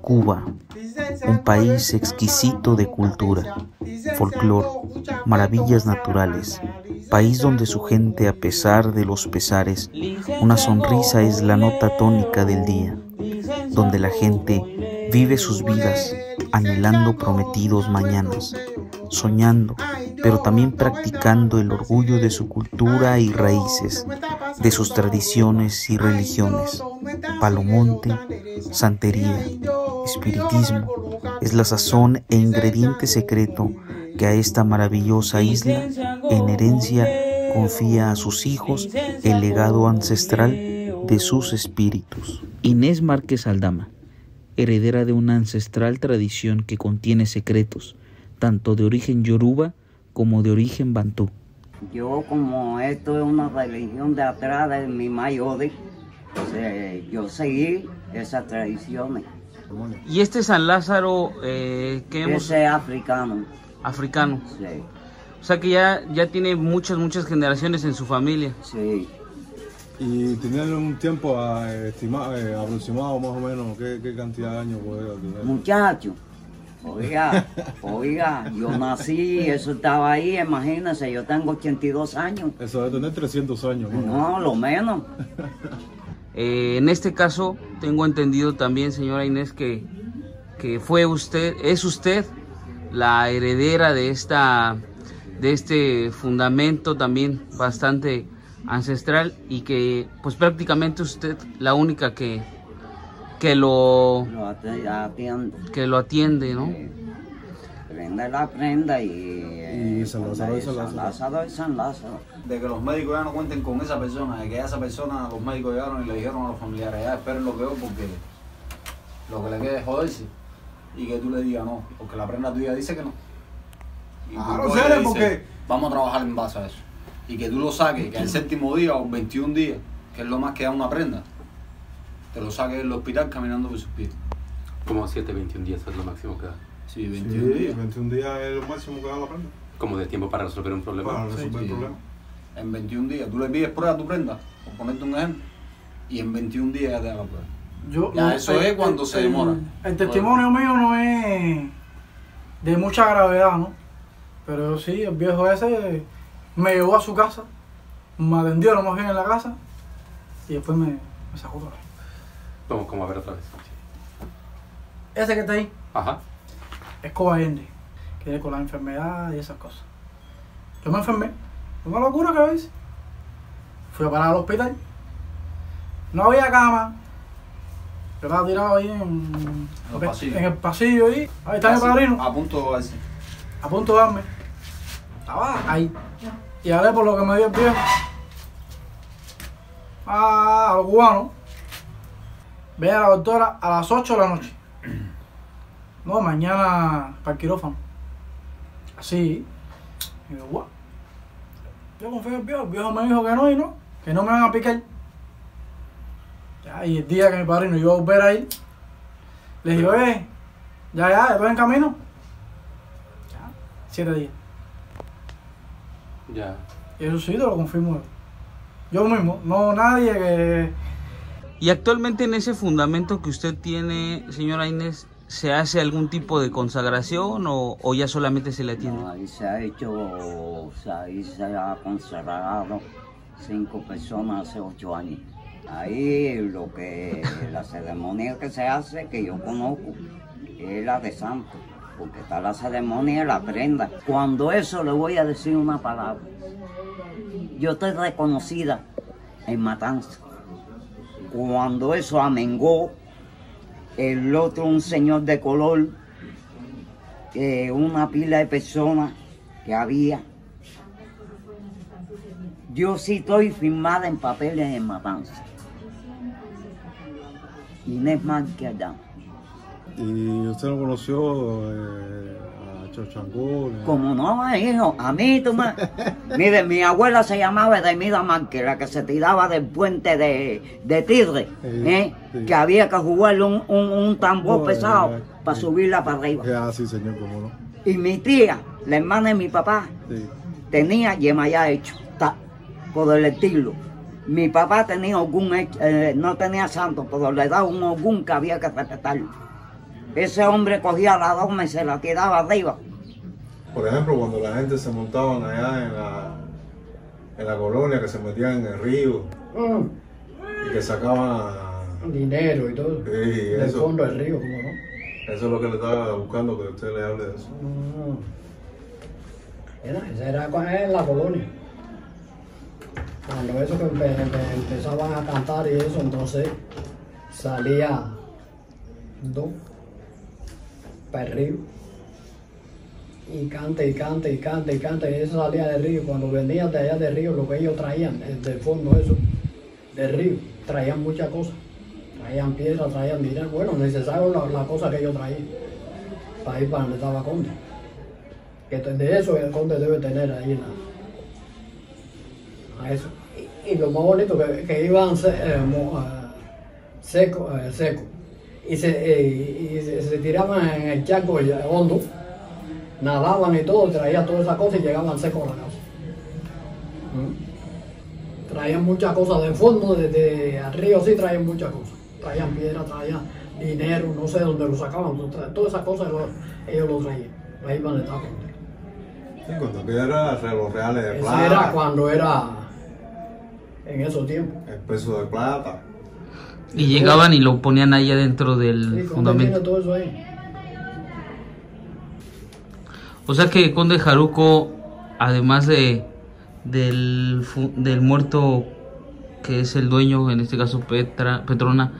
Cuba, un país exquisito de cultura, folclor, maravillas naturales, país donde su gente, a pesar de los pesares, una sonrisa es la nota tónica del día, donde la gente vive sus vidas anhelando prometidos mañanas, soñando, pero también practicando el orgullo de su cultura y raíces, de sus tradiciones y religiones. Palomonte, santería, espiritismo, es la sazón e ingrediente secreto que a esta maravillosa isla en herencia confía a sus hijos el legado ancestral de sus espíritus. Inés Márquez Aldama, heredera de una ancestral tradición que contiene secretos, tanto de origen yoruba como de origen bantú. Yo como esto es una religión de atrás de mi mayores, yo seguí esas tradiciones. ¿Y este San Lázaro eh, que hemos... Ese es africano. Africano. Sí. O sea que ya, ya tiene muchas, muchas generaciones en su familia. Sí. ¿Y tener un tiempo eh, estimado, eh, aproximado más o menos qué, qué cantidad de años puede tener? Muchacho, oiga, oiga, yo nací, eso estaba ahí, imagínese, yo tengo 82 años. Eso debe tener 300 años. No, lo menos. Eh, en este caso, tengo entendido también, señora Inés, que, que fue usted, es usted la heredera de esta de este fundamento también bastante ancestral y que pues prácticamente usted la única que que lo, lo atiende. que lo atiende, ¿no? Prende la prenda y, y San Lázaro, San Lázaro. Lázaro y San Lázaro. De que los médicos ya no cuenten con esa persona, de que a esa persona los médicos llegaron y le dijeron a los familiares, ya esperen lo que veo porque lo que le quede es joderse y que tú le digas no, porque la prenda tuya dice que no. Y Ah, y porque- Vamos a trabajar en base a eso. Y que tú lo saques, que el séptimo día o 21 días, que es lo más que da una prenda, te lo saques del hospital caminando por sus pies. Como 7, 21 días es lo máximo que da. Sí, Sí, 21 días. 21 días es lo máximo que da la prenda Como de tiempo para resolver un problema. para resolver sí. el problema. En 21 días. Tú le pides prueba a tu prenda, por ponerte un ejemplo, y en 21 días ya te da la prueba. Yo, Ya, eso es cuando se demora. El, testimonio mío no es de mucha gravedad, ¿no? Pero sí, el viejo ese me llevó a su casa, me atendió más bien en la casa y después me, me sacó todo. Vamos como a ver otra vez. Ese que está ahí Ajá. Es cobayende, que tiene con la enfermedad y esas cosas. Yo me enfermé, una locura que veis. Fui a parar al hospital. No había cama. Yo estaba tirado ahí en, el pasillo ahí. Ahí está mi padrino. A punto de darse. a punto de darme. Estaba ahí. Y hablé por lo que me dio el viejo. Ah, a los cubanos. Ve a la doctora a las 8 de la noche. No, mañana para el quirófano. Así. Y yo, guau. Yo confío en el viejo. El viejo me dijo que no y no. Que no me van a picar. Ya, y el día que mi padrino iba a volver a ir, le dije, oye, ya, ya, estoy en camino. Ya, siete días. Ya. Y eso sí te lo confirmo yo. Yo mismo, no nadie que... Y actualmente en ese fundamento que usted tiene, señora Inés, ¿se hace algún tipo de consagración o, ya solamente se le atiende? No, ahí se ha hecho, ahí se ha consagrado cinco personas hace ocho años. Ahí lo que, la ceremonia que se hace, que yo conozco, es la de santo, porque está la ceremonia de la prenda. Cuando eso le voy a decir una palabra. Yo estoy reconocida en Matanza. Cuando eso amengó, el otro, un señor de color, una pila de personas que había. Yo sí estoy firmada en papeles en Matanza. Inés Márquez Adán. ¿Y usted no conoció eh, Como no, hijo, a mí tú me... Mire, mi abuela se llamaba Edemida Márquez, la que se tiraba del puente de, de Tigre, Sí, ¿eh? sí. que había que jugarle un, un, un tambor pesado eh, para sí. subirla para arriba. Ah, sí, señor, cómo no. Y mi tía, la hermana de mi papá, tenía Yemayá hecho, ta, por el estilo. Mi papá tenía algún, no tenía santo, pero le daba un ogún que había que respetarlo. Ese hombre cogía la doma y se la tiraba arriba. Por ejemplo, cuando la gente se montaban allá en la, en la colonia, que se metían en el río Mm, y que sacaban... dinero y todo. Sí, Del eso, fondo del río, ¿cómo no? eso es lo que le estaba buscando, que usted le hable de eso. Mm. Era, esa era en la colonia. Cuando eso que empe- empe- empezaban a cantar y eso, entonces salía dos para el río. Y canta y canta y canta y canta y eso salía del río. Cuando venían de allá del río, lo que ellos traían, eh, del fondo eso, del río, traían muchas cosas. Traían piedras, traían dinero. Bueno, necesario la, la cosa que ellos traían para ir para donde estaba Conde. Que de eso el Conde debe tener ahí la, a eso. Y, lo más bonito que, que iban se- eh, eh, seco, seco. Y, se, eh, y se, se tiraban en el charco y- hondo, nadaban y todo, traían todas esas cosas y llegaban secos a la casa. ¿Mm? Traían muchas cosas del fondo, desde al río sí traían muchas cosas. Traían piedra, traían dinero, no sé dónde lo sacaban, todas esas cosas lo- ellos lo traían. Ahí van a estar con Sí, cuando era los reales de Eso plata, era cuando era en esos tiempos. el peso de plata. Y llegaban y lo ponían ahí adentro del Sí, fundamento. todo eso ahí. O sea que Conde Jaruco, además de del, muerto que es el dueño, en este caso Petra, Petrona,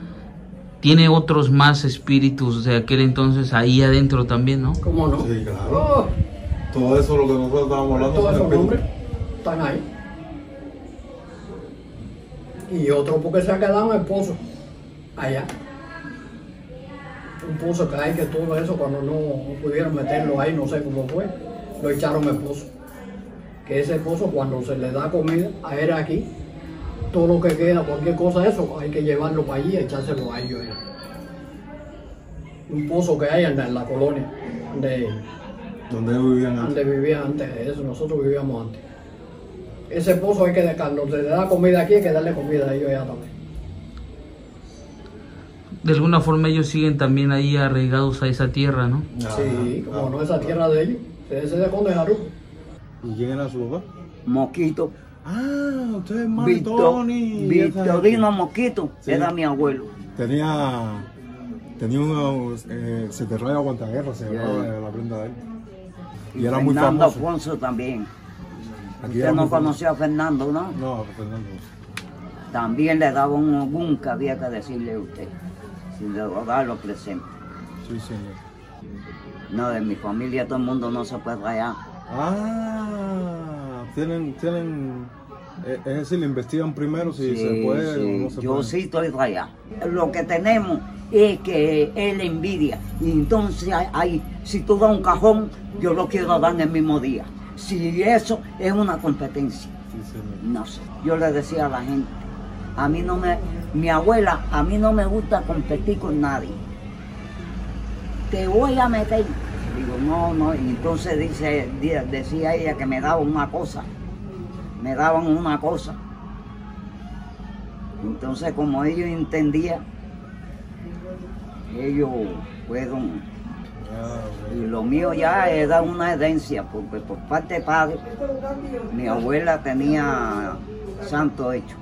tiene otros más espíritus de aquel entonces ahí adentro también, ¿no? ¿Cómo no? Sí, claro. Oh, Todo eso lo que nosotros estábamos hablando todos esos nombres están ahí. Y otro porque se ha quedado en el pozo, allá. Un pozo que hay que todo eso cuando no pudieron meterlo ahí, no sé cómo fue, lo echaron al pozo. Que ese pozo cuando se le da comida, a él aquí, todo lo que queda, cualquier cosa eso, hay que llevarlo para allí y echárselo a ellos. allá. Un pozo que hay en la, en la colonia, de, Donde vivían antes. donde antes, eso nosotros vivíamos antes. Ese pozo hay que, cuando se le da comida aquí, hay que darle comida a ellos allá también. De alguna forma ellos siguen también ahí arraigados a esa tierra, ¿no? Ajá, Sí, como no esa tierra de ellos, ese de Conde Jaruco. ¿Y quién era su papá? Moquito. Ah, usted es Maritoni. Victorino Moquito Sí. era mi abuelo. Tenía. Tenía unos. Eh, se te raya guerra, se llamaba la prenda de él. Y, Y era muy Fernando famoso. Alfonso también. Aquí Usted no muy conoció a Fernando, ¿no? No, Fernando. También le daba un ogún que había que decirle a usted. Si le daba lo presente. Sí, señor. No, de mi familia todo el mundo no se puede rayar. Ah, tienen. tienen eh, es decir, le investigan primero si Sí, se puede sí, o no se Yo puede. sí estoy rayado. Lo que tenemos es que él envidia. Y entonces hay- si tú das un cajón, yo lo quiero dar en el mismo día. Si eso es una competencia. Sí, señor. No sé. Yo le decía a la gente, a mí no me, mi abuela, a mí no me gusta competir con nadie. Te voy a meter. Digo, no, no. Y entonces dice, di- decía ella que me daban una cosa. Me daban una cosa. Entonces, como ellos entendían, ellos fueron y lo mío ya era una herencia, porque por parte de padre, mi abuela tenía santo hecho.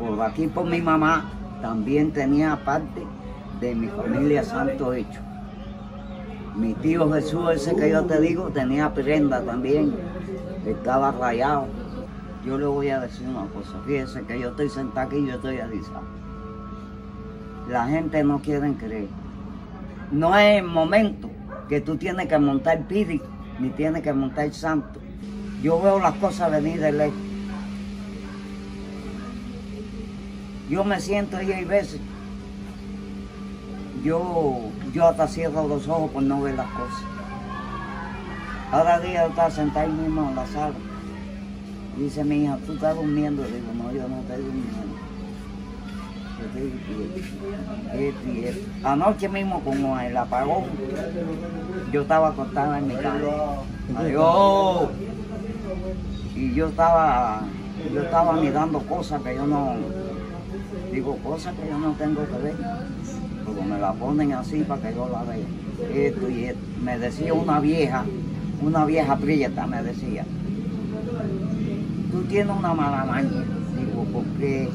Por aquí, por mi mamá, también tenía parte de mi familia santo hecho. Mi tío Jesús, ese que yo te digo, tenía prenda también, estaba rayado. Yo le voy a decir una cosa, fíjese que yo estoy sentado aquí y yo estoy avisado. La gente no quiere creer. No es el momento que tú tienes que montar piri, ni tienes que montar santo. Yo veo las cosas venir de lejos. Yo me siento y hay veces, yo, yo hasta cierro los ojos por no ver las cosas. Ahora día yo estaba sentado ahí mismo en la sala. Dice mi hija, ¿tú estás durmiendo? Digo, no, yo no estoy durmiendo. Estoy y. Anoche mismo, como el apagón, yo estaba acostada en mi cama. Adiós. Y yo estaba yo estaba mirando cosas que yo no, digo cosas que yo no tengo que ver, porque me la ponen así para que yo la vea. Esto y. Me decía una vieja, una vieja prieta me decía, tú tienes una mala maña, digo, porque,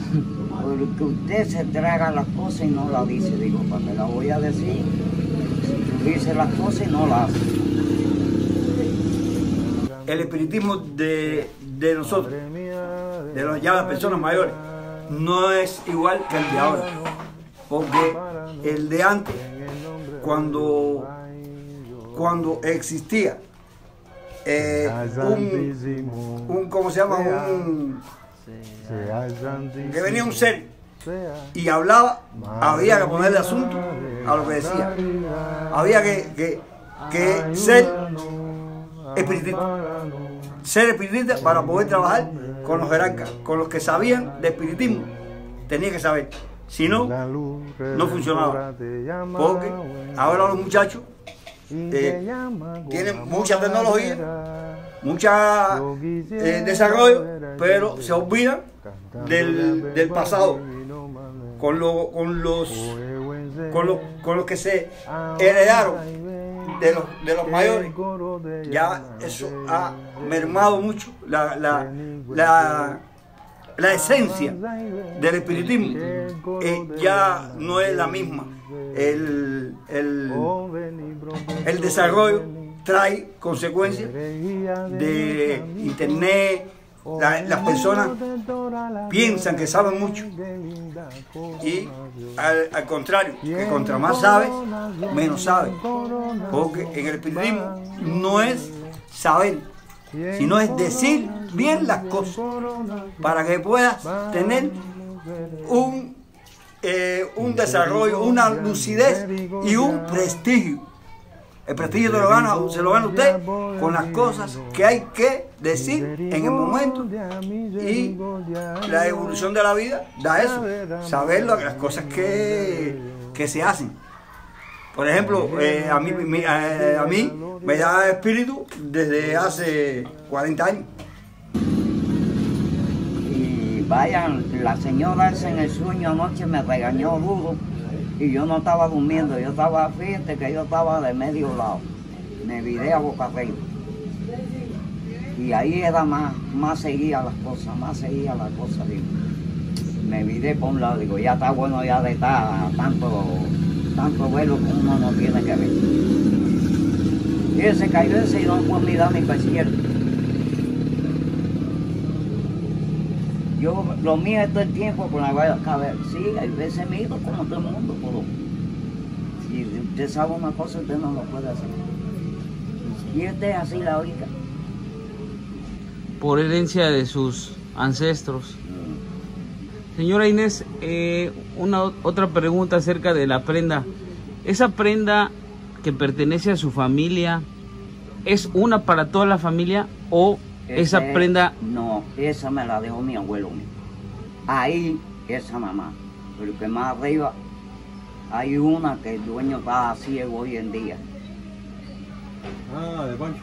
porque usted se traga las cosas y no las dice, digo, para que la voy a decir, dice las cosas y no las hace. el espiritismo de, de nosotros, de los, ya las personas mayores, no es igual que el de ahora. Porque el de antes, cuando, cuando existía eh, un, un, ¿cómo se llama? Un, que venía un ser y hablaba, había que ponerle asunto a lo que decía. Había que, que, que ser espiritista. Ser espiritista para poder trabajar con los jerarcas, con los que sabían de espiritismo. Tenía que saber. Si no, no funcionaba. Porque ahora los muchachos eh, tienen mucha tecnología, mucha eh, desarrollo, pero se olvidan del, del pasado. Con, lo- con los con los con los que se heredaron de los, de los mayores, ya eso ha mermado mucho la, la, la, esencia del espiritismo. eh, ya no es la misma. El, el, el desarrollo trae consecuencias de internet. La- las personas piensan que saben mucho y al, al contrario, que contra más sabes, menos sabes. Porque en el espiritismo no es saber, sino es decir bien las cosas para que puedas tener un, eh, un desarrollo, una lucidez y un prestigio. El prestigio te lo gana, se lo gana usted con las cosas que hay que decir en el momento y la evolución de la vida da eso, saber las cosas que, que se hacen. Por ejemplo, eh, a, mí, eh, a mí me da espíritu desde hace 40 años. Y vayan, la señora esa en el sueño anoche me regañó duro y yo no estaba durmiendo, yo estaba, fíjate que yo estaba de medio lado, me viré a boca arriba. Y ahí era más, más seguía las cosas, más seguía las cosas, digo. Me viré por un lado, digo, ya está bueno ya de estar tanto, tanto vuelo que uno no tiene que ver. Y él se cayó ese y no puedo mirar ni para izquierda. Yo lo es todo el tiempo con la cabeza. Sí, hay veces miro como todo el mundo, pero si usted sabe una cosa, usted no lo puede hacer. Y este es así la única. por herencia de sus ancestros. Señora Inés, eh, una otra pregunta acerca de la prenda. ¿Esa prenda que pertenece a su familia es una para toda la familia o esa prenda No, esa me la dejó mi abuelo mío. Ahí, esa mamá. Pero que más arriba hay una que el dueño está ciego hoy en día. Ah, de Pancho.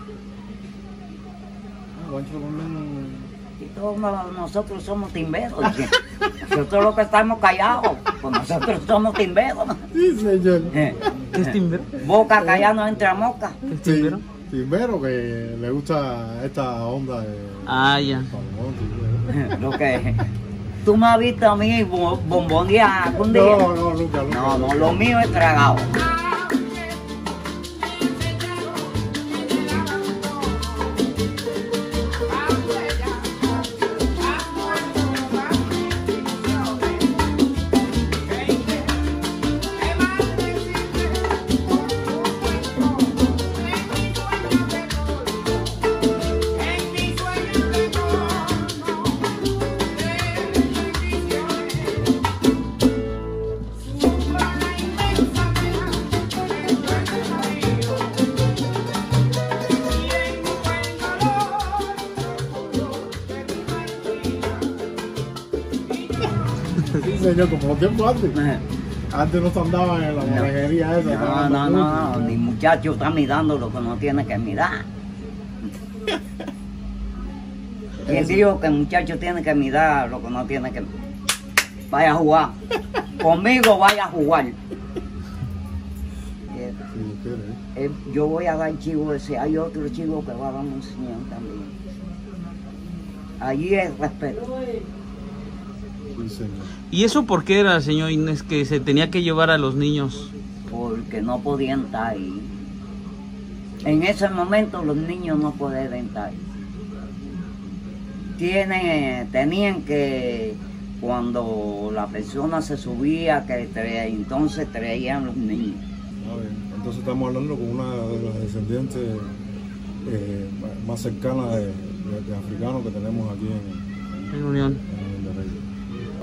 Ah, Pancho también. Y todos no- nosotros somos timberos. nosotros los que estamos callados, pues nosotros somos timberos. Sí, señor. Eh, ¿Qué es timbero? Boca callada no entra mosca. ¿Qué es Sí, timbero? Timbero que le gusta esta onda de. Ah, ya. Lo que tú me has visto a mí bo- bombonear algún día. No, no, nunca, nunca. No, no, lo mío es tragado. Como tiempo antes. Antes no se andaba en la monería esa. No, no, mucho. no, ni muchacho está mirando lo que no tiene que mirar. ¿Quién dijo que el muchacho tiene que mirar lo que no tiene que Vaya a jugar. Conmigo vaya a jugar. Eh, ¿eh? eh, yo voy a dar chivo ese. Hay otro chivo que va a dar un señor también. Allí es respeto. Sí, señor. ¿Y eso por qué era, señor Inés, que se tenía que llevar a los niños? porque no podían estar ahí. En ese momento los niños no podían estar ahí. Tienen, tenían que, cuando la persona se subía, que tra- entonces traían los niños. Entonces estamos hablando con una de las descendientes eh, más cercanas de, de- de africanos que tenemos aquí en, En Unión. en.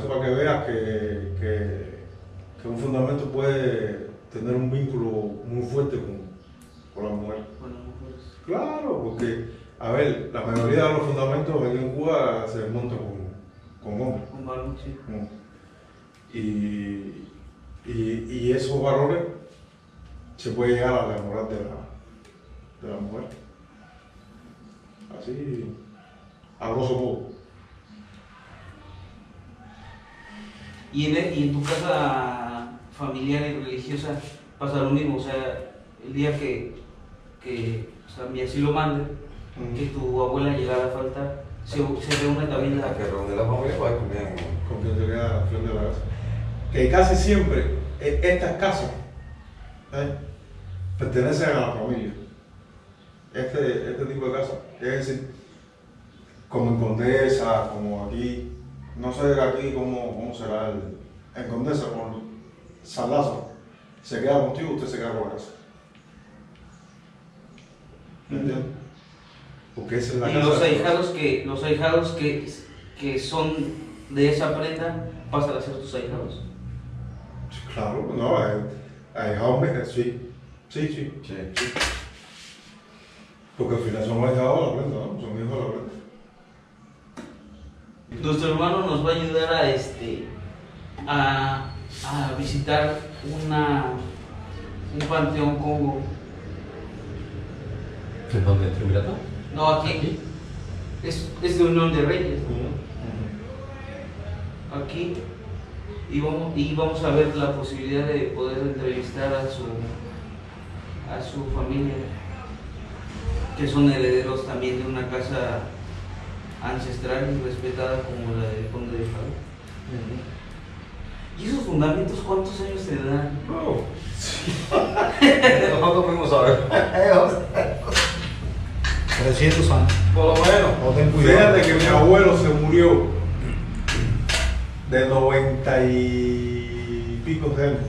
Para que veas que, que, que un fundamento puede tener un vínculo muy fuerte con, con la mujer. Claro, porque, a ver, la mayoría de los fundamentos aquí en Cuba se desmontan con, con hombres. ¿no? Y, y, y esos valores se puede llegar a enamorar de la, de la mujer. Así, a grosso modo. ¿Y en, y en tu casa familiar y religiosa pasa lo mismo? O sea, el día que, que o sea, mi así lo mande, que tu abuela llegara a faltar, se, se reúne también la... que reunir la familia pues también. con queda al frente de la casa. Que casi siempre eh, estas casas ¿eh? pertenecen a la familia. Este, este tipo de casas, es decir, como en Condesa, como aquí, no sé aquí cómo, cómo será el, en Condesa, con San Lázaro, se queda contigo, usted se queda con la casa. ¿Me entiendes? Porque esa es la Y casa. los ahijados que, los ahijados que, que son de esa prenda pasan a ser tus ahijados. Claro, no, ahijados, eh, sí, sí, sí. Sí. Porque al final son ahijados de la prenda, ¿no? Son hijos de la prenda. Nuestro hermano nos va a ayudar a este a, a visitar una un panteón Congo. ¿En dónde? ¿En Trinidad? No, aquí. Es, es de Unión de Reyes. Aquí. Y vamos, y vamos a ver la posibilidad de poder entrevistar a su a su familia. Que son herederos también de una casa ancestral y respetada como la del conde de Faro. ¿Y esos fundamentos cuántos años te dan? Nosotros fuimos a ver. 300 años. Por lo menos. No ten cuidado. Fíjate que mi abuelo se murió de noventa y pico de años.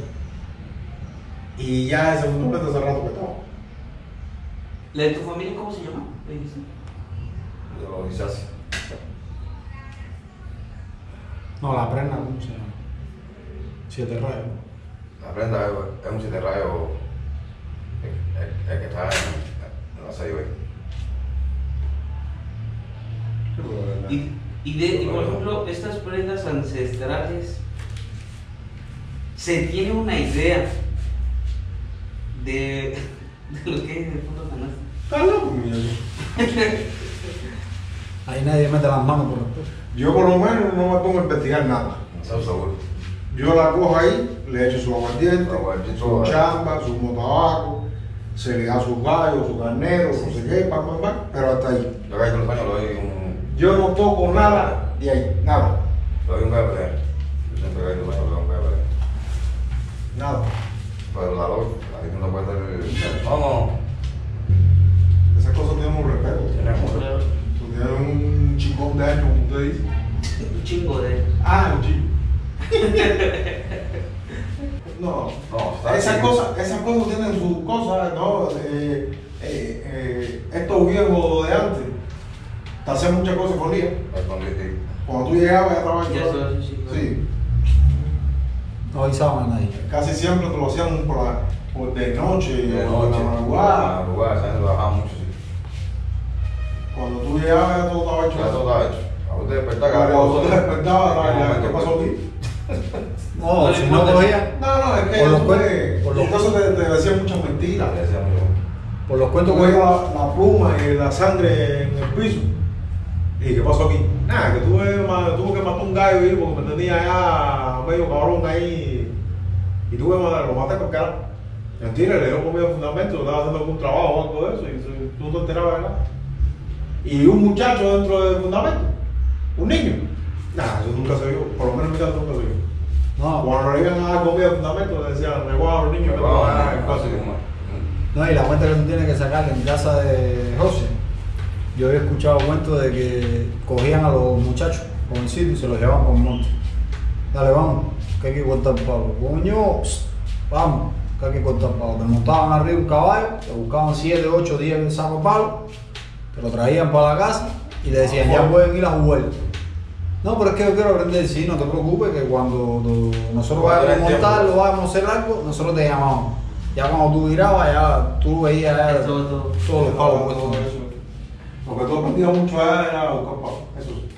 Y ya ese fundamento hace rato que estaba. ¿La de tu familia cómo se llama? Me dicen. De los. No, la prenda, ¿cómo se llama? Siete rayos. La prenda es, es un siete rayos. El, el- el que está en, en la serie Y, y, de, y por ejemplo, estas prendas ancestrales, se tiene una idea de, de lo que es el fondo canasta. Está loco, mi. Ahí nadie mete las manos por respeto. Yo por lo menos no me pongo a investigar nada. Yo la cojo ahí, le echo su aguardiente, su chamba, su motabaco, se le da sus gallos, su carnero, no sé qué, pam, pam, pam, pero hasta ahí. Yo cada los años le doy un. Yo no toco nada de ahí, nada, Le doy un gallo pelea. Yo siempre cada los años le doy un gallo pelea. nada. Pero la loca, gente no puede estar. No, no. Esas cosas tienen un respeto. Tenemos. Tú tienes un chingón de años, dice. Un chingo de... Ah, un chico. No, No, esas cosas, esas cosas tienen sus cosas, ¿no? Eh, eh, eh, estos viejos de antes te hacían muchas cosas con día. Escondite. Cuando tú llegabas ya estaba Ya hecho. sabes, sí, claro. Sí, No avisaban a nadie. casi siempre te lo hacían por, la, por de noche, De o noche. la madrugada. madrugada, esa gente bajaba mucho, sí. Cuando tú llegabas ya todo estaba hecho. Ya todo estaba hecho. Cuando tú te despertabas, ¿En qué ¿qué pasó aquí? No, No si no cogía. No, no, es que Por los tú cuen- te- por los- te, te decían muchas mentiras. Por los cuentos que la, la pluma y la sangre en el piso. ¿Y qué pasó aquí? Nada, que tuve, que matar un gallo ahí porque me tenía ya medio cabrón ahí. Y tuve que matar, lo maté por cara. Mentira, le dio comida de fundamento, estaba haciendo algún trabajo o algo de eso y tú no te enterabas de nada. Y un muchacho dentro del fundamento, un niño. Nada, eso nunca se vio, por lo menos en mi casa nunca se vio. No, Cuando le iban a dar comida de fundamento, le decían, reguado a los niños que no van a dar en casa. no, y la cuenta que tú tienes que sacar en casa de José. Yo había escuchado cuentos de que cogían a los muchachos jovencitos y se los llevaban con el monte. Dale, vamos, que hay que cortar palo. Coño, psst, vamos, que hay que cortar palo. Te montaban arriba un caballo, te buscaban 7, 8, 10 sacos de palo, te lo traían para la casa y le decían, ya pueden ir a jugar. No, pero es que yo quiero aprender, sí, no te preocupes, que cuando tú- nosotros vayamos a tengas montar tiempo. o vayamos a hacer algo, nosotros te llamamos. Ya cuando tú girabas, ya tú veías ya Todo, todo. todos los palos Todo. Lo que tú aprendías mucho era buscar palo. Eso sí.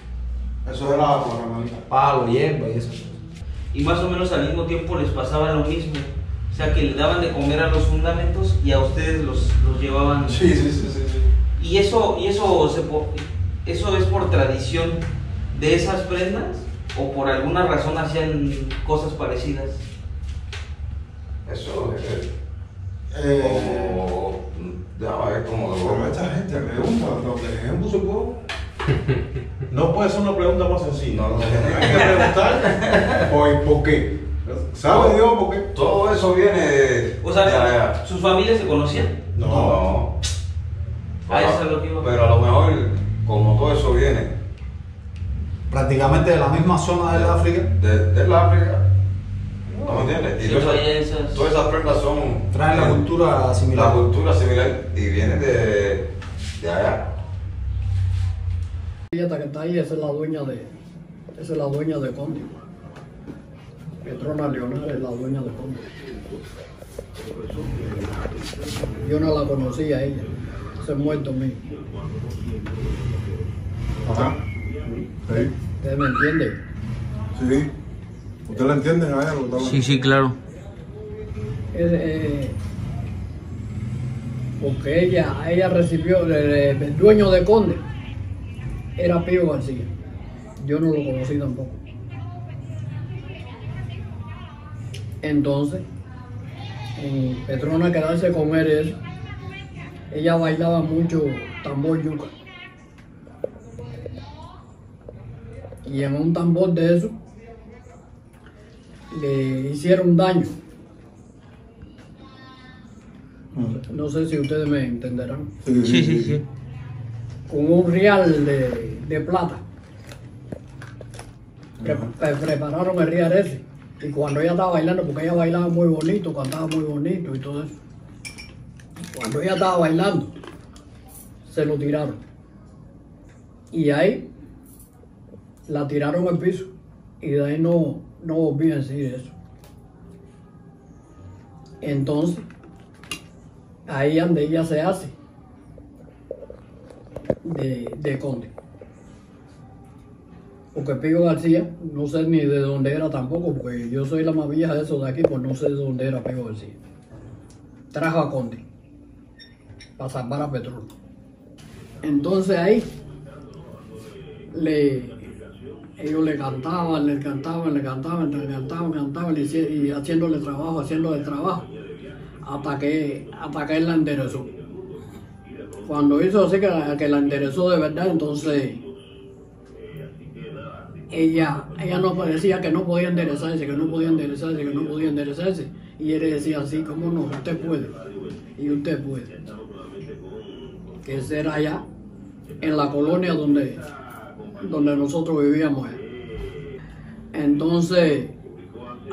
Eso era la. Palo, hierba y eso. Y más o menos al mismo tiempo les pasaba lo mismo. O sea, que le daban de comer a los fundamentos y a ustedes los, los llevaban. Sí, sí, sí, sí. sí. ¿Y eso, y eso, se eso es por tradición de esas prendas o por alguna razón hacían cosas parecidas? Eso es Eh, como. Déjame ver cómo pero lo esta gente pregunta, ¿lo que ejemplo se puede? No puede ser una pregunta más sencilla. No, no. Hay que preguntar por, por qué. ¿Sabe Dios por qué? Todo eso viene de. O sea. ¿sus familias se conocían? No. No. Ah, eso es lo que iba. Pero a lo mejor, como todo eso viene Prácticamente de la misma zona del África, de, de la África. ¿No me entiendes? Y Sí, todas esas, todas esas prendas son. traen la cultura La similar. cultura similar y vienen de, de allá. Y esta que está ahí, esa es la dueña de, esa es la dueña de Conde. Petrona Leonard es la dueña de Conde. Yo no la conocía a ella, se muerto mío. Ajá. Sí. ¿Ustedes me entienden? Sí. ¿Ustedes lo entienden a ella? lo que Sí, sí, claro. Eh, porque ella, ella recibió, el, el dueño de Conde era Pío García. Yo no lo conocí tampoco. Entonces, en Petrona quedarse con él eso, ella bailaba mucho tambor yuca. Y en un tambor de eso le hicieron daño. No sé si ustedes me entenderán. Sí, sí, sí. Con un real de, de plata. Pre- pre- prepararon el real ese. Y cuando ella estaba bailando, porque ella bailaba muy bonito, cantaba muy bonito y todo eso. Cuando ella estaba bailando, se lo tiraron. Y ahí la tiraron al piso. Y de ahí no, no volví a decir eso. Entonces, ahí donde ella se hace de, de conde. Porque Pío García, no sé ni de dónde era tampoco, porque yo soy la más vieja de esos de aquí, pues no sé de dónde era Pío García. Trajo a Conde para salvar a Petróleo. Entonces ahí le, ellos le cantaban, le cantaban, le cantaban, le cantaban, cantaban y, y haciéndole trabajo, haciéndole trabajo, hasta que, hasta que él la enderezó. Cuando hizo así que la, enderezó de verdad, entonces ella, ella no decía que no podía enderezarse, que no podía enderezarse, que no podía enderezarse. Y él decía así, ¿cómo no? Usted puede. Y usted puede. Que era allá, en la colonia donde, donde nosotros vivíamos. Entonces,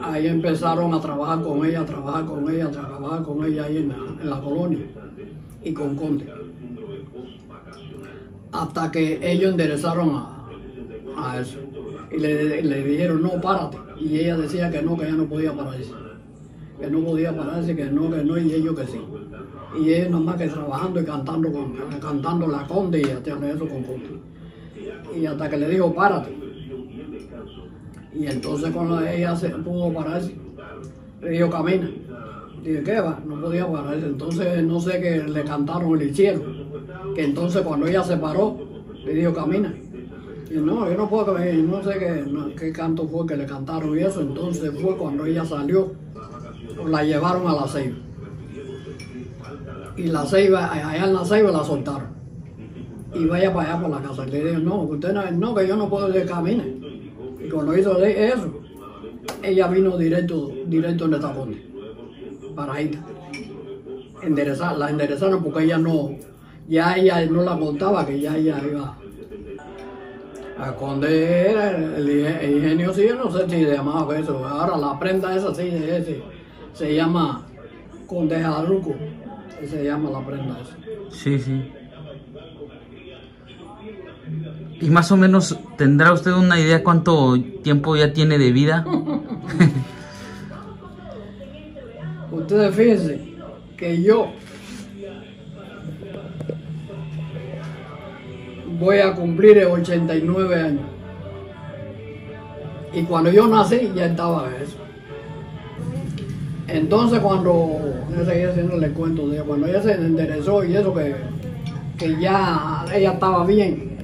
ahí empezaron a trabajar con ella, a trabajar con ella, a trabajar con ella ahí en la, en la colonia y con Conde. Hasta que ellos enderezaron a, a eso. Y le, le dijeron, no, párate. Y ella decía que no, que ella no podía pararse. Que no podía pararse, que no, que no, y ellos que sí. Y ella nada más que trabajando y cantando, con, cantando la conde y haciendo eso con conde. Y hasta que le dijo, párate. Y entonces cuando ella se pudo pararse, le dijo, camina. Dije, ¿qué va? No podía pararse. Entonces no sé qué le cantaron o le hicieron. Que entonces cuando ella se paró, le dijo, camina. Y no, yo no puedo creer, no sé qué, qué canto fue que le cantaron y eso. Entonces fue cuando ella salió, la llevaron a la ceiba. Y la ceiba, allá en la ceiba la soltaron. Y vaya para allá por la casa. Le dije, no, usted no, que yo no puedo que camine. Y cuando hizo eso, ella vino directo, directo en esta ponte, para ahí. Enderezar, la enderezaron porque ella no, ya ella no la contaba que ya ella iba Conde era el, el inge- el ingenio sí, no sé si se llamaba eso. Ahora la prenda esa sí, ese, se llama Conde Jaruco. Se llama la prenda esa. Sí, sí. Y más o menos tendrá usted una idea cuánto tiempo ya tiene de vida. Ustedes fíjense que yo voy a cumplir 89 años. Y cuando yo nací ya estaba eso. Entonces cuando, yo seguía haciéndole el cuento de ella, cuando ella se enderezó y eso que, que ya ella estaba bien,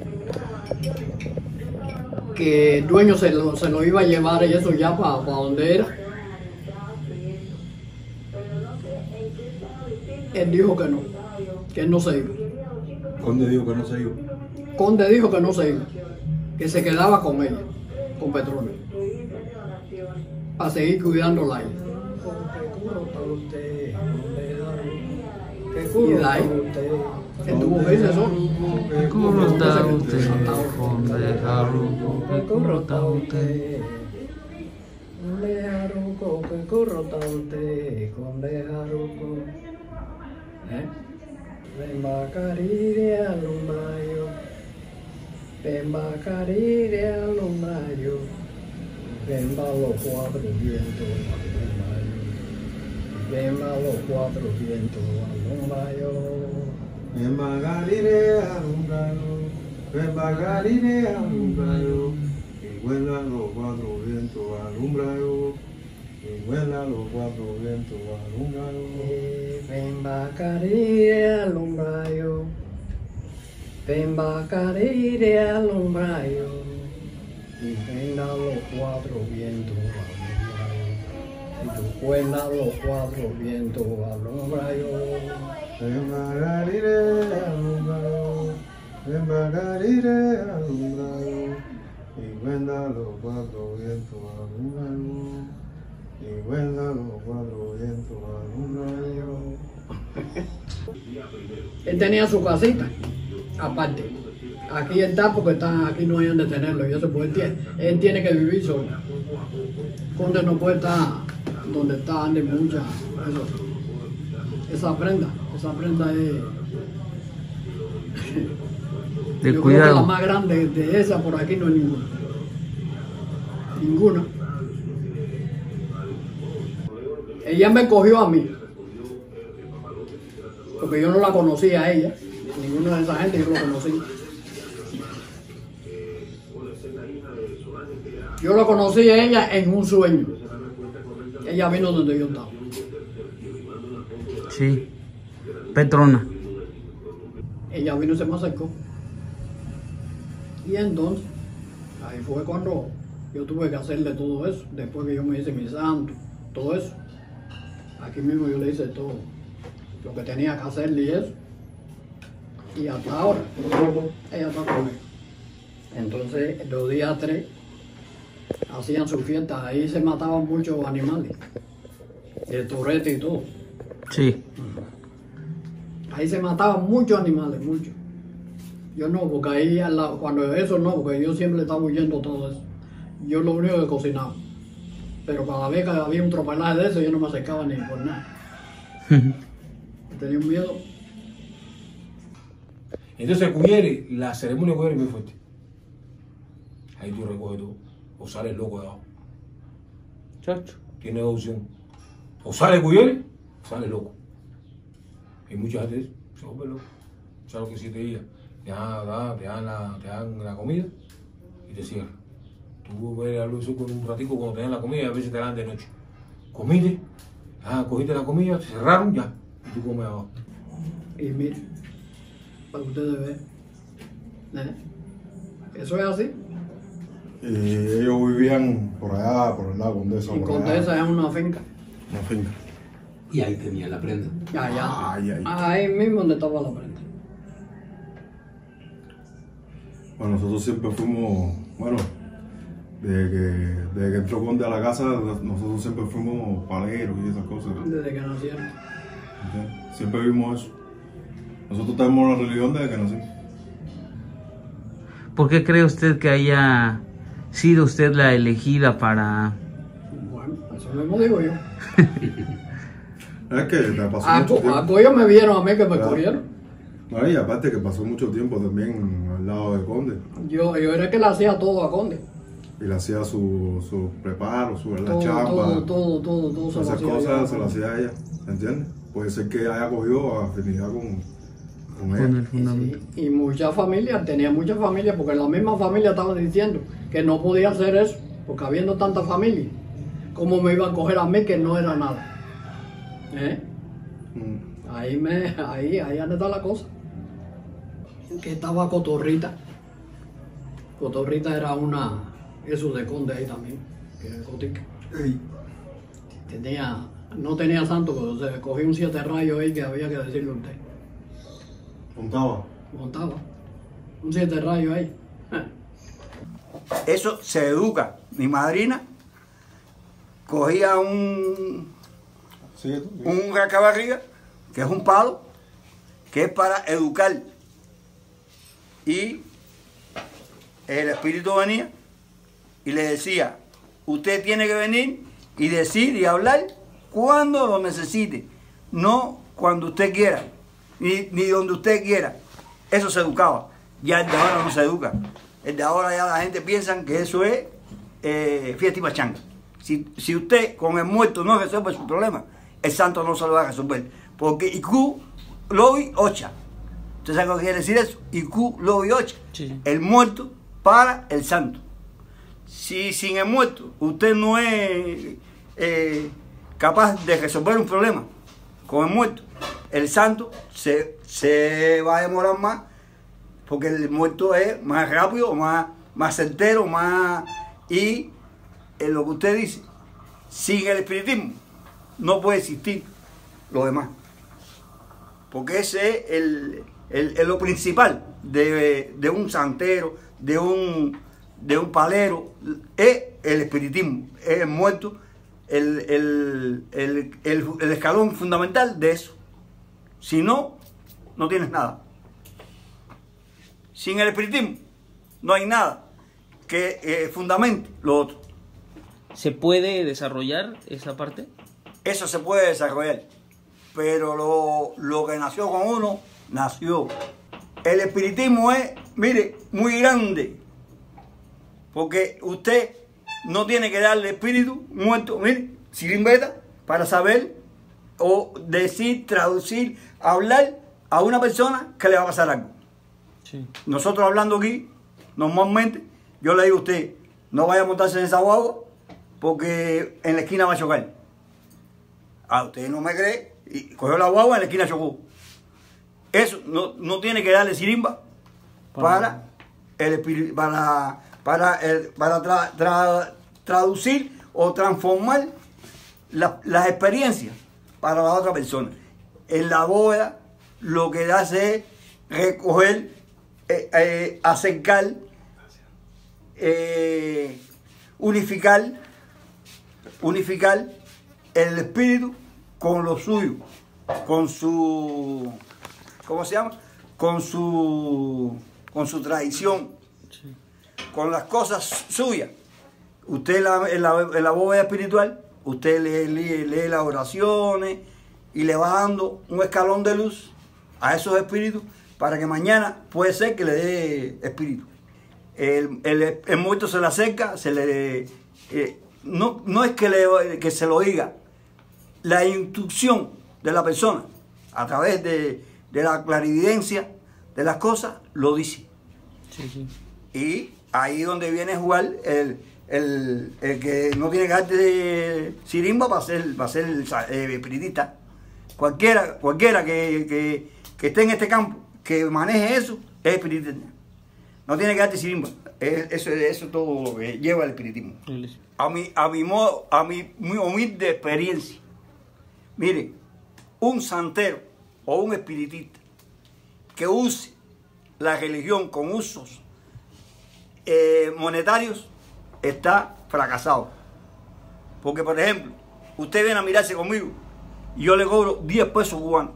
que el dueño se lo, se lo iba a llevar y eso ya para donde era. Él dijo que no, que él no se iba. Conde dijo que no se iba. Conde dijo que no se iba, que se quedaba con ella, con Petronio, para seguir cuidándola a ella. Y de ahí, que tuvo que irse solo. ¿Cómo está Entonces, usted? saltaba. Conde Jaruco? ¿Cómo está usted? Conde Jaruco. ¿Eh? Ven Bacarire alumbrayo, ven Bacarire alumbrayo, ven ven va los cuatro vientos alumbrayo. Ven Margarire alumbrado, ven Margarire alumbrado, y vuelan los cuatro vientos alumbrado, y vuelan los cuatro vientos alumbrado. Ven Bacarire alumbrayo, ven Bacarire alumbrayo, y venga los cuatro vientos tu los cuatro vientos alumbrayo. Ven Margarire alumbrado, ven Margarire alumbrado, y vuelan los cuatro vientos alumbrado, y vuelan los cuatro vientos alumbrado. Él tenía su casita, aparte. Aquí está porque está, aquí no hay donde tenerlo, y eso pues él tiene, él tiene que vivir solo. Conde no puede estar donde está ande mucha, eso. Esa prenda, esa prenda es. De Yo creo que la cuidado. más grande de esa por aquí no hay ninguna. Ninguna. Ella me cogió a mí. Porque yo no la conocía a ella. Ninguna de esa gente yo lo conocí. Yo lo conocí a ella en un sueño. Ella vino donde yo estaba. Sí. Petrona. Ella vino y se me acercó. Y entonces, ahí fue cuando yo tuve que hacerle todo eso. Después que yo me hice mi santo, todo eso. Aquí mismo yo le hice todo lo que tenía que hacerle y eso. Y hasta ahora, ella está conmigo. Entonces, los días tres hacían sus fiestas. Ahí se mataban muchos animales. El torrete y todo. Sí. Ahí se mataban muchos animales, muchos. Yo no, porque ahí cuando eso no, porque yo siempre estaba huyendo todo eso. Yo lo único que cocinaba. Pero cada vez que había un tropelaje de eso, yo no me acercaba ni por nada. Tenía un miedo. Entonces, Cuyere, la ceremonia de Cuyere es muy fuerte. Ahí tú recoges todo. O sale el loco de abajo. Chacho. Tiene dos opciones. O sale Cuyere, o sale loco. Y mucha gente se vuelve loco. ¿Sabes lo que siete días? Te dan, da- te, dan la, te dan la comida y te cierran. Tú ves la luz con un ratico cuando te dan la comida y a veces te dan de noche. Comiste, ah, cogiste la comida, te cerraron, ya. Y tú comes abajo. Y mire, para que ustedes vean. ¿eh? Eso es así. Y ellos vivían por allá, por el lado Condesa. Y Condesa es una finca. Una finca. Y ahí tenía la prenda. Allá. Ay, ay. Ahí mismo donde estaba la prenda. Bueno, nosotros siempre fuimos, bueno, desde que, desde que entró Conde a la casa, nosotros siempre fuimos paleros y esas cosas. ¿no? Desde que nacieron. Siempre vimos eso. Nosotros tenemos la religión desde que nacimos. ¿Por qué cree usted que haya sido usted la elegida para... Bueno, eso mismo digo yo. Es que te pasó A, mucho a tiempo. Coyo me vieron a mí que me Claro. cogieron. No, y aparte que pasó mucho tiempo también al lado de Conde. Yo, yo era el que le hacía todo a Conde. Y le hacía su, su preparo, su la Todo, chamba. todo, todo, todo, todo se lo Esas cosas se las hacía ella, ¿entiendes? Puede ser que haya cogido afinidad con, con con el fundamento? Y muchas familias, tenía muchas familias, porque la misma familia estaban diciendo que no podía hacer eso, porque habiendo tantas familias, ¿cómo me iban a coger a mí que no era nada? ¿Eh? Mm. Ahí me, ahí, ahí anda está la cosa. Que estaba Cotorrita. Cotorrita era una, eso de conde ahí también, que era Cotica. Tenía, no tenía santo, pero se cogía un siete rayos ahí que había que decirle a usted. Montaba. Un siete rayos ahí. Eso se educa. Mi madrina cogía un, tú. un que es un palo, que es para educar. Y el espíritu venía y le decía, usted tiene que venir y decir y hablar cuando lo necesite, no cuando usted quiera, ni, ni donde usted quiera. Eso se educaba. Ya el de ahora no se educa. El de ahora ya la gente piensa que eso es eh, fiesta y pachanga. Si, si usted con el muerto no resuelve su problema, el santo no se lo va a resolver. Porque IQ, lobby, ocha. ¿Usted sabe lo que quiere decir eso? IQ, lobby, ocha. Sí. El muerto para el santo. Si sin el muerto usted no es eh, capaz de resolver un problema con el muerto, el santo se, se va a demorar más porque el muerto es más rápido, más, más certero, más... Y en lo que usted dice, sin el espiritismo no puede existir lo demás. Porque ese es el, el- lo principal de, de un santero, de un, de un palero, es el espiritismo, es el muerto, el- el escalón fundamental de eso. Si no, no tienes nada. Sin el espiritismo no hay nada que eh, fundamente lo otro. ¿Se puede desarrollar esa parte? Eso se puede desarrollar. Pero lo, lo que nació con uno, nació. El espiritismo es, mire, muy grande. Porque usted no tiene que darle espíritu muerto, mire, sirimbeta, para saber o decir, traducir, hablar a una persona que le va a pasar algo. Sí. Nosotros hablando aquí, normalmente, yo le digo a usted, no vaya a montarse en esa guagua porque en la esquina va a chocar. A usted no me cree y cogió la guagua en la esquina chocó. Eso no, no tiene que darle sirimba para, el para, para, el- para tra- tra- traducir o transformar la- las experiencias para la otra persona. En la bóveda lo que hace es recoger, eh, eh, acercar, eh, unificar, unificar el espíritu con lo suyo, con su, ¿cómo se llama? Con su, con su tradición, con las cosas suyas. Usted en la, en la, en la bóveda espiritual, usted lee, lee- lee las oraciones y le va dando un escalón de luz a esos espíritus para que mañana puede ser que le dé espíritu. El, el, el muerto se le acerca, se le, eh, no, no es que, le, que se lo diga, la instrucción de la persona a través de, de la clarividencia de las cosas lo dice. Sí, sí. Y ahí donde viene a jugar el, el- el que no tiene que arte de sirimba para ser, para ser eh, espiritista. Cualquiera, cualquiera que, que- que esté en este campo, que maneje eso, es espiritista. No tiene que arte sirimba. Es- Eso es eso es todo lo que lleva el espiritismo. A mi, a mi modo, a mi muy humilde experiencia. Mire, un santero o un espiritista que use la religión con usos eh, monetarios está fracasado. Porque, por ejemplo, usted viene a mirarse conmigo y yo le cobro 10 pesos cubanos.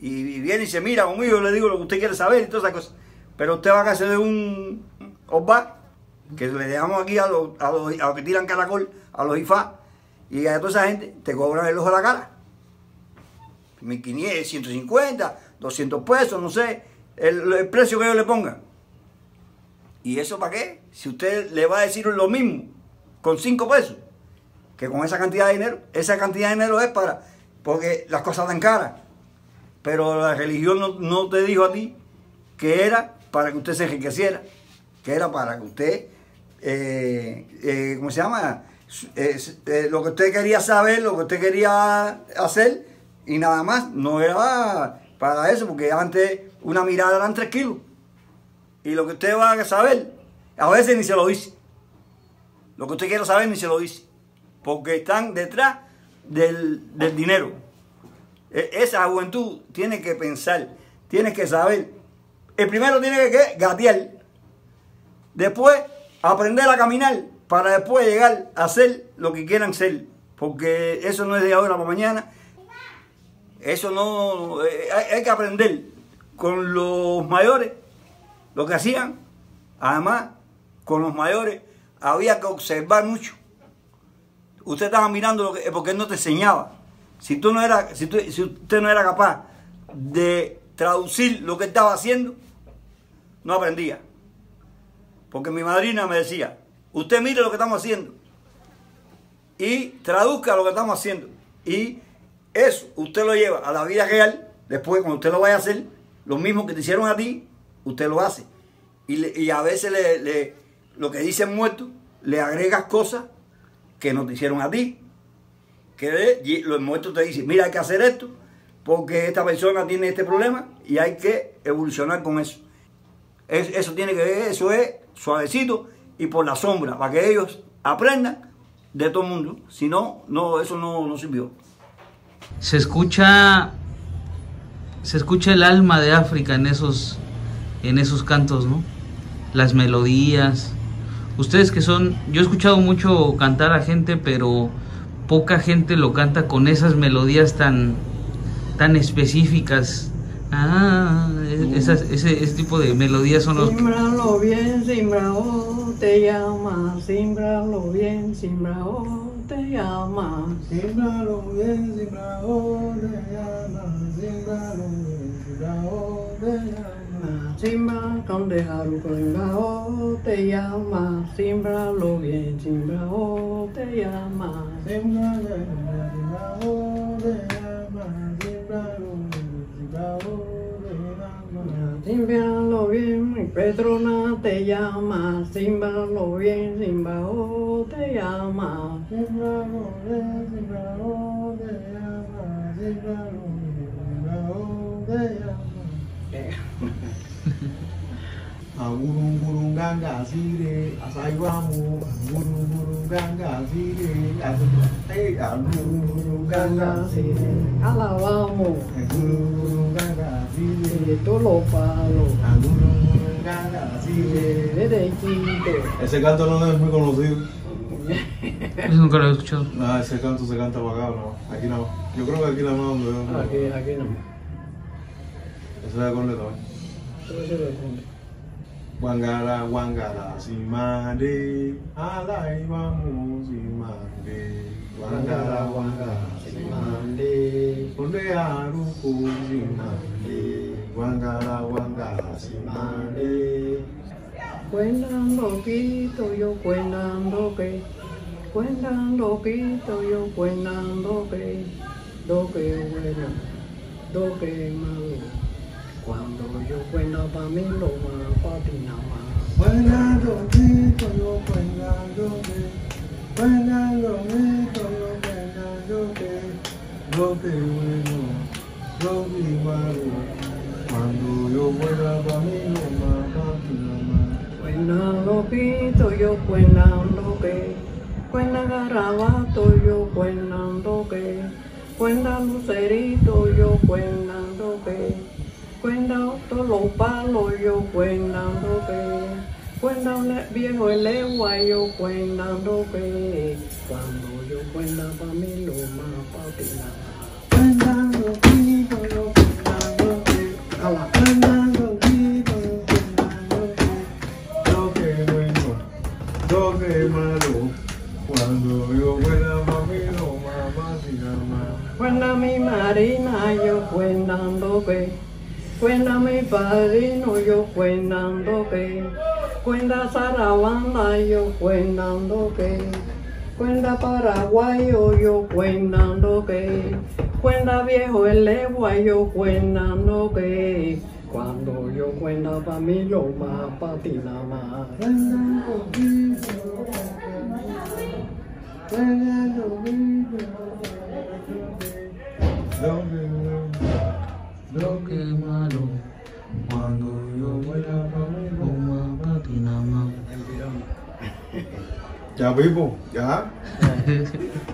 Y, viene y se mira conmigo, yo le digo lo que usted quiere saber y todas esas cosas. Pero usted va a casa de un OPA, que le dejamos aquí a los, a los, a los que tiran caracol, a los IFA, y a toda esa gente te cobran el ojo de la cara. 1500, 150, 200 pesos, no sé, el, el precio que ellos le pongan. ¿Y eso para qué? Si usted le va a decir lo mismo con 5 pesos que con esa cantidad de dinero, esa cantidad de dinero es para, porque las cosas dan caras. Pero la religión no, no te dijo a ti que era para que usted se enriqueciera, que era para que usted, eh, eh, ¿cómo se llama? Eh, lo que usted quería saber, lo que usted quería hacer y nada más, no era para eso, porque antes una mirada eran 3 kilos. Y lo que usted va a saber, a veces ni se lo dice. Lo que usted quiere saber ni se lo dice. Porque están detrás del, del dinero. E- Esa juventud tiene que pensar, tiene que saber. El primero tiene que gatear. Después aprender a caminar para después llegar a hacer lo que quieran ser. Porque eso no es de ahora para mañana. Eso no. eh, hay que aprender con los mayores lo que hacían. Además, con los mayores había que observar mucho. Usted estaba mirando lo que, porque él no te enseñaba. Si, tú no era, si, usted no era capaz de traducir lo que estaba haciendo, no aprendía. Porque mi madrina me decía, usted mire lo que estamos haciendo y traduzca lo que estamos haciendo. Y eso usted lo lleva a la vida real, después cuando usted lo vaya a hacer, lo mismo que te hicieron a ti, usted lo hace. Y, a veces le- lo que dice el muerto, le agregas cosas que no te hicieron a ti. Que los muertos te dicen, mira, hay que hacer esto, porque esta persona tiene este problema y hay que evolucionar con eso. Es- eso tiene que ver, eso es suavecito y por la sombra, para que ellos aprendan de todo el mundo. Si no, no eso no, no sirvió. se escucha se escucha el alma de África en esos en esos cantos, ¿no? Las melodías. Ustedes que son, yo he escuchado mucho cantar a gente, pero poca gente lo canta con esas melodías tan tan específicas. Ah, esas- ese, ese tipo de melodías son los Símbralo bien, Simbrao te llama, Símbralo bien, Simbrao te llama. Símbralo bien, Simbrao te llama, Símbralo bien, Simbrao te llama. Simbra con de Simbrao te llama, Símbralo bien, Simbrao te llama. Símbralo bien, Simbrao te llama, Símbralo bien, Simbrao te llama. Símbralo bien, mi Petrona te llama, Símbralo bien, Simbrao te llama. Símbralo bien, Simbrao te llama, Símbralo bien, Simbrao te llama. Agurungurunganga sire, asaiwamu, agurungurunganga sire, asai- agurungurunganga sire, Alabamos, agurungurunganga sire, de todos los palos, agurungurunganga sire. derechito. Ese canto no es muy conocido. Eso nunca lo he escuchado. No, ese canto se canta para acá, no. Aquí no. Yo creo que aquí la más donde yo. Aquí, aquí no. Ese es el corneto, ¿eh? Wangara, wangara, simande, alai vamos, simande. Wangara, wangara, simande, onde aruku, simande. Wangara, wangara, simande. Cuentan loquito, yo cuentan lo que, cuentan loquito, yo cuentan lo que, lo que es bueno, lo que es malo. Cuando yo cuento para mí, lo malo para ti nada más. Bailando rico, yo bailando que, bailando rico, yo bailando que, lo que bueno, lo que malo, Cuando yo vuelva pa' mi. Loma, papi, loma. Cuenando pito, yo cuenando que, cuenta garabato, yo cuenando que, cuenta lucerito, yo cuenando que, cuenta todos los palos, yo cuenando que, cuenta un viejo el legua, yo cuenando que, cuando yo cuenta pa' mi loma, papi, la cuentando pito, yo cuenando que, a la cuentando pito, yo cuenando que. Lo que bueno, lo que malo. Cuando yo vuelva pa' mi loma, papi, loma. Cuenta mi marina, yo cuentando que. Cuenta mi padrino, yo cuentando que. Cuenta Sarabanda, yo cuentando que. Cuenta paraguayo, yo cuentando que. Cuenta viejo el legua, yo cuentando que. Cuando yo cuenta pa' mi loma, pa' ti nada más. Pito. Lo lo que malo. Cuando yo vuelva pa' mi más. Ya, Pipo, ya.